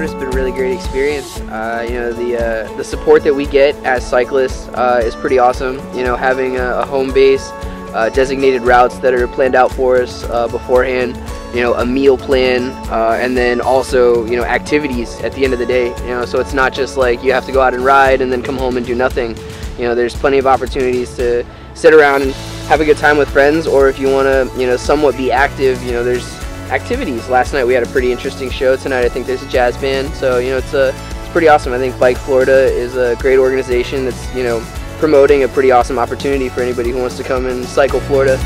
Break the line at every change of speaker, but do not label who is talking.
Bike Florida's been a really great experience. Uh, you know, the uh, the support that we get as cyclists uh, is pretty awesome. You know, having a, a home base, uh, designated routes that are planned out for us uh, beforehand. You know, a meal plan, uh, and then also you know activities at the end of the day. You know, so it's not just like you have to go out and ride and then come home and do nothing. You know, there's plenty of opportunities to sit around and have a good time with friends, or if you want to, you know, somewhat be active. You know, there's activities. Last night we had a pretty interesting show. Tonight I think there's a jazz band. So you know it's a it's pretty awesome. I think Bike Florida is a great organization that's you know promoting a pretty awesome opportunity for anybody who wants to come and cycle Florida.